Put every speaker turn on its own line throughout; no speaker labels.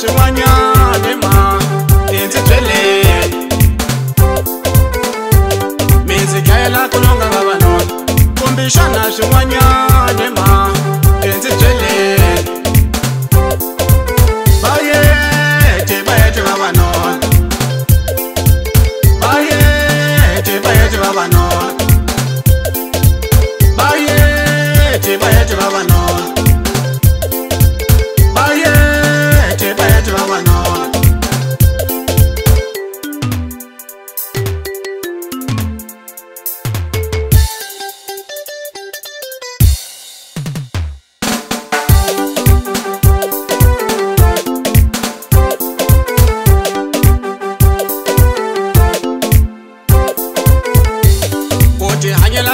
swin'wanyani ma tindzi byele mi ndzi gayela ku longa vavanuna kumbixana swin'wanyana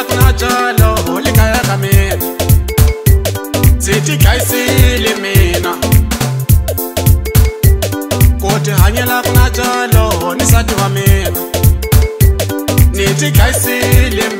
tsena jalo o le kaya ka mena sete kaisele mena kote hanyela gona jalo ni sati wa mena nete kaisele mena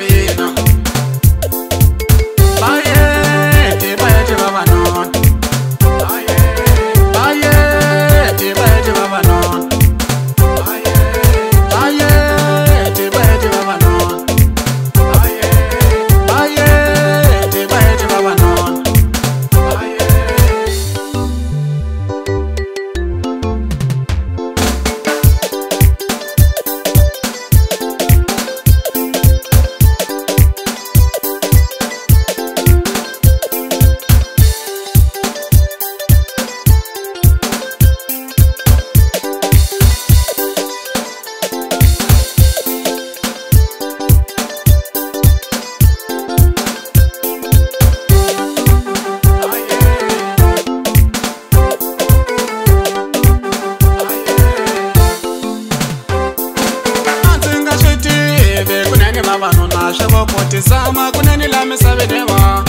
vanhuna swa vokotisama kunani la misavenewa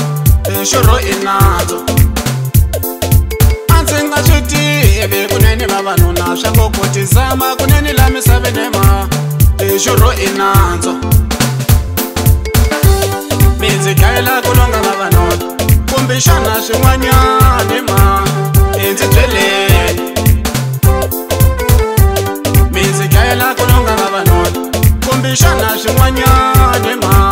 nxurho e i nandzu a ndzi nga swi tivi kunani vavanhuna swa vokotisama kunani la misavenewa nxurho e i nandzu mi ndzi gayela ku longa vavanhuna kumbe xana swin'wanyani ma Manya ma